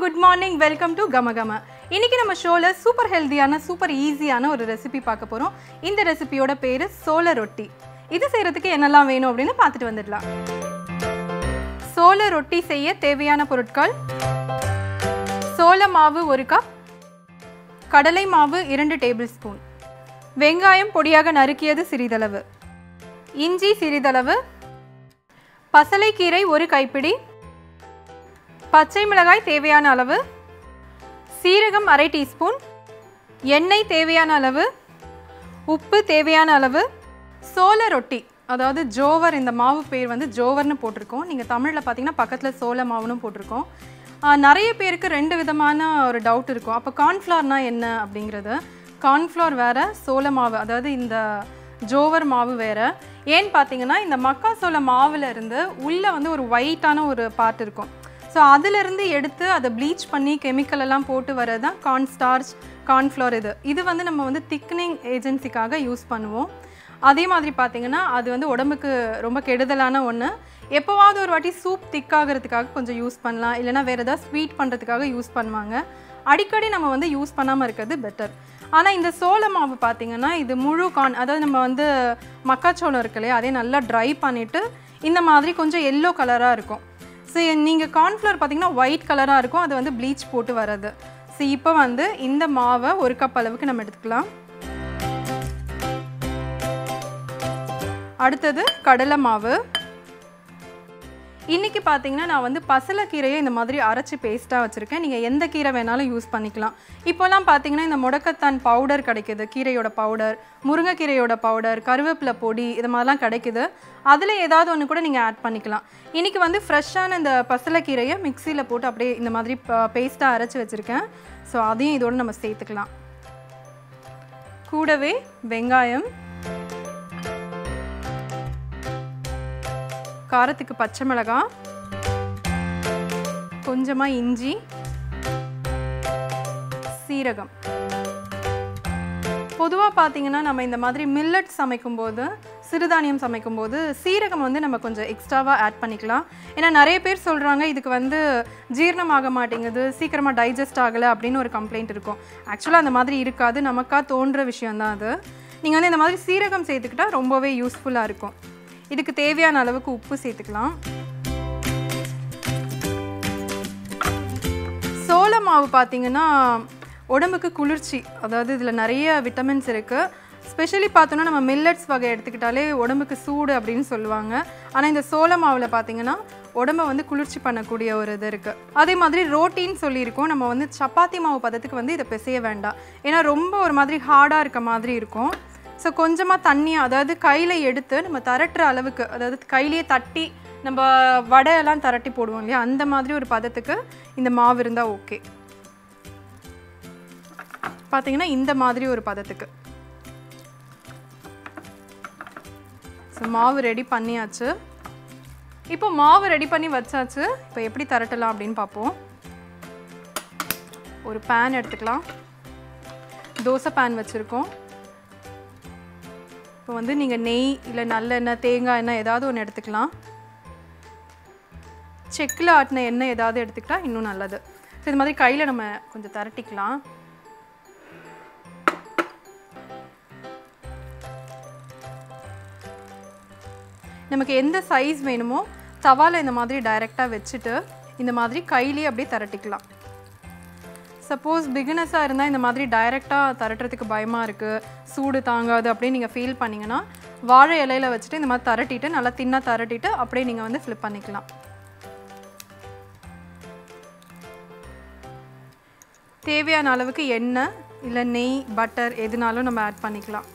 Good morning welcome to கமகம இன்றைக்கி இன்னைக்கு நம்ம ஷோவில் சூப்பர் ஹெல்தியான சூப்பர் ஈஸியான ஒரு ரெசிபி பார்க்க போறோம். இந்த ரெசிபியோட பேர் சோள ரொட்டி. இது செய்யறதுக்கு என்னெல்லாம் வேணும் அப்படின்னு பார்த்துட்டு வந்துடலாம். சோள ரொட்டி செய்ய தேவையான பொருட்கள். சோள மாவு ஒரு கப் கடலை மாவு இரண்டு டேபிள் ஸ்பூன் வெங்காயம் பொடியாக நறுக்கியது சிறிதளவு. இஞ்சி சிறிதளவு. பசலைக்கீரை ஒரு கைப்பிடி. பச்சை மிளகாய் தேவையான அளவு சீரகம் அரை டீஸ்பூன் எண்ணெய் தேவையான அளவு உப்பு தேவையான அளவு சோள ரொட்டி அதாவது ஜோவர் இந்த மாவு பேர் வந்து ஜோவர்னு போட்டிருக்கோம். நீங்கள் தமிழில் பார்த்தீங்கன்னா பக்கத்தில் சோள மாவுன்னு போட்டிருக்கோம். நிறைய பேருக்கு ரெண்டு விதமான ஒரு டவுட் இருக்கும். அப்போ கார்ன்ஃப்ளவர்னா என்ன அப்படிங்கிறது? கார்ன்ஃப்ளவர் வேறு சோள மாவு அதாவது இந்த ஜோவர் மாவு வேறு. ஏன்னு பார்த்தீங்கன்னா இந்த மக்காசோள மாவில் இருந்து உள்ளே வந்து ஒரு ஒயிட்டான ஒரு பார்ட் இருக்கும். ஸோ அதிலிருந்து எடுத்து அதை ப்ளீச் பண்ணி கெமிக்கல் எல்லாம் போட்டு வர்றது தான் கார்ன் ஸ்டார்ச் கார்ன்ஃப்ளவர் இது. இது வந்து நம்ம வந்து திக்னிங் ஏஜென்சிக்காக யூஸ் பண்ணுவோம். அதே மாதிரி பார்த்தீங்கன்னா அது வந்து உடம்புக்கு ரொம்ப கெடுதலான ஒன்று எப்போவாவது ஒரு வாட்டி சூப் திக்காகிறதுக்காக கொஞ்சம் யூஸ் பண்ணலாம். இல்லைனா வேறு ஏதாவது ஸ்வீட் பண்ணுறதுக்காக யூஸ் பண்ணுவாங்க. அடிக்கடி நம்ம வந்து யூஸ் பண்ணாமல் இருக்கிறது பெட்டர் ஆனால் இந்த சோள மாவு பார்த்தீங்கன்னா இது முழு கான் அதாவது நம்ம வந்து மக்காச்சோளம் இருக்கு இல்லையா அதே நல்லா ட்ரை பண்ணிவிட்டு இந்த மாதிரி கொஞ்சம் எல்லோ கலராக இருக்கும். ஸோ நீங்கள் கார்ன்ஃப்ளவர் பார்த்தீங்கன்னா ஒயிட் கலராக இருக்கும். அது வந்து ப்ளீச் போட்டு வர்றது. ஸோ இப்போ வந்து இந்த மாவை ஒரு கப் அளவுக்கு நம்ம எடுத்துக்கலாம். அடுத்தது கடலை மாவு. இன்றைக்கி பார்த்தீங்கன்னா நான் வந்து பசலக்கீரையை இந்த மாதிரி அரைச்சி பேஸ்ட்டாக வச்சுருக்கேன். நீங்கள் எந்த கீரை வேணாலும் யூஸ் பண்ணிக்கலாம். இப்போலாம் பார்த்தீங்கன்னா இந்த முடக்கத்தான் பவுடர் கிடைக்குது. கீரையோட பவுடர் முருங்கைக்கீரையோட பவுடர் கருவேப்பிலை பொடி இது மாதிரிலாம் கிடைக்குது. அதில் ஏதாவது ஒன்று கூட நீங்கள் ஆட் பண்ணிக்கலாம். இன்றைக்கி வந்து ஃப்ரெஷ்ஷான இந்த பசலைக்கீரையை மிக்சியில் போட்டு அப்படியே இந்த மாதிரி பேஸ்ட்டாக அரைச்சி வச்சுருக்கேன். ஸோ அதையும் இதோடு நம்ம சேர்த்துக்கலாம். கூடவே வெங்காயம் காரத்துக்கு பச்சை மிளகாய் கொஞ்சமாக இஞ்சி சீரகம். பொதுவாக பார்த்தீங்கன்னா நம்ம இந்த மாதிரி மில்லட் சமைக்கும்போது சிறுதானியம் சமைக்கும்போது சீரகம் வந்து நம்ம கொஞ்சம் எக்ஸ்ட்ராவாக ஆட் பண்ணிக்கலாம். ஏன்னா நிறைய பேர் சொல்கிறாங்க இதுக்கு வந்து ஜீரணமாக மாட்டேங்குது சீக்கிரமாக டைஜஸ்ட் ஆகலை அப்படின்னு ஒரு கம்ப்ளைண்ட் இருக்கும். ஆக்சுவலாக அந்த மாதிரி இருக்காது நமக்காக தோன்ற விஷயம்தான் அது. நீங்கள் வந்து இந்த மாதிரி சீரகம் சேர்த்துக்கிட்டால் ரொம்பவே யூஸ்ஃபுல்லாக இருக்கும். இதுக்கு தேவையான அளவுக்கு உப்பு சேர்த்துக்கலாம். சோள மாவு பார்த்தீங்கன்னா உடம்புக்கு குளிர்ச்சி. அதாவது இதில் நிறைய விட்டமின்ஸ் இருக்குது ஸ்பெஷலி பார்த்தோன்னா நம்ம மில்லட்ஸ் வகை எடுத்துக்கிட்டாலே உடம்புக்கு சூடு அப்படின்னு சொல்லுவாங்க. ஆனால் இந்த சோள மாவில் பார்த்திங்கன்னா உடம்பை வந்து குளிர்ச்சி பண்ணக்கூடிய ஒரு இது இருக்குது அதே மாதிரி ரோட்டின்னு சொல்லியிருக்கோம். நம்ம வந்து சப்பாத்தி மாவு பதத்துக்கு வந்து இதை பிசைய வேண்டாம். ஏன்னா ரொம்ப ஒரு மாதிரி ஹார்டாக இருக்க மாதிரி இருக்கும். ஸோ கொஞ்சமாக தண்ணி அதாவது கையில் எடுத்து நம்ம தரட்டுற அளவுக்கு அதாவது கையிலேயே தட்டி நம்ம வடையெல்லாம் தரட்டி போடுவோம் இல்லையா? அந்த மாதிரி ஒரு பதத்துக்கு இந்த மாவு இருந்தால் ஓகே. பார்த்தீங்கன்னா இந்த மாதிரி ஒரு பதத்துக்கு. ஸோ மாவு ரெடி பண்ணியாச்சு. இப்போ மாவு ரெடி பண்ணி வச்சாச்சு. இப்போ எப்படி தரட்டலாம் அப்படின்னு பார்ப்போம். ஒரு பேன் எடுத்துக்கலாம். தோசை பேன் வச்சுருக்கோம். இப்போ வந்து நீங்கள் நெய் இல்லை நல்லெண்ணெய் தேங்காய் எண்ணெய் ஏதாவது ஒன்று எடுத்துக்கலாம். செக்கில் ஆட்டின எண்ணெய் ஏதாவது எடுத்துக்கிட்டா இன்னும் நல்லது. ஸோ இது மாதிரி கையில் நம்ம கொஞ்சம் திரட்டிக்கலாம். நமக்கு எந்த சைஸ் வேணுமோ தவாவில் இந்த மாதிரி டைரெக்டாக வச்சுட்டு இந்த மாதிரி கையிலேயே அப்படியே திரட்டிக்கலாம். சப்போஸ் பிகினஸாக இருந்தால் இந்த மாதிரி டைரெக்டாக தரட்டுறதுக்கு பயமாக இருக்குது சூடு தாங்காது அப்படின்னு நீங்கள் ஃபீல் பண்ணிங்கன்னா வாழை இலையில வச்சுட்டு இந்த மாதிரி தரட்டிட்டு நல்லா தின்னாக தரட்டிட்டு அப்படியே நீங்கள் வந்து ஃப்ளிப் பண்ணிக்கலாம். தேவையான அளவுக்கு எண்ணெய் இல்லை நெய் பட்டர் எதுனாலும் நம்ம ஆட் பண்ணிக்கலாம்.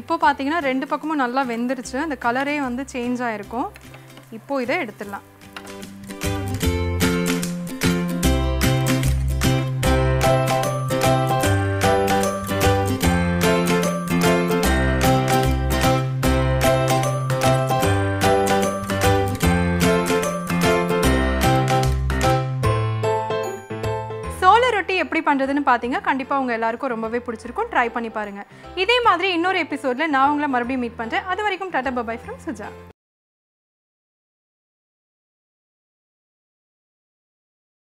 இப்போ பார்த்தீங்கன்னா ரெண்டு பக்கமும் நல்லா வெந்துருச்சு. அந்த கலரே வந்து சேஞ்ச் ஆகிருக்கும் இப்போ இதை எடுத்துடலாம். பண்ணுறதுன்னு பார்த்தீங்க கண்டிப்பாக உங்கள் எல்லாருக்கும் ரொம்பவே பிடிச்சிருக்கும். ட்ரை பண்ணி பாருங்கள் இதே மாதிரி இன்னொரு எபிசோடில் நான் உங்களை மறுபடியும் மீட் பண்ணுறேன் அது வரைக்கும் டாடா பபாய் ஃப்ரம் சுஜா